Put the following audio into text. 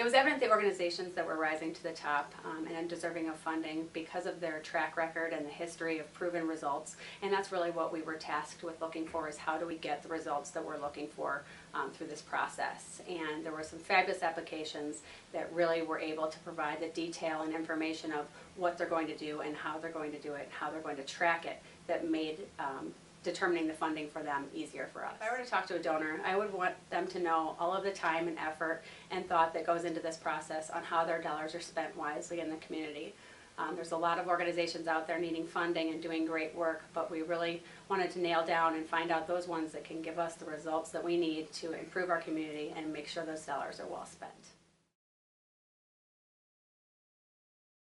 It was evident the organizations that were rising to the top um, and deserving of funding because of their track record and the history of proven results. And that's really what we were tasked with looking for is how do we get the results that we're looking for um, through this process. And there were some fabulous applications that really were able to provide the detail and information of what they're going to do and how they're going to do it, and how they're going to track it, that made um, determining the funding for them easier for us. If I were to talk to a donor, I would want them to know all of the time and effort and thought that goes into this process on how their dollars are spent wisely in the community. Um, there's a lot of organizations out there needing funding and doing great work, but we really wanted to nail down and find out those ones that can give us the results that we need to improve our community and make sure those dollars are well spent.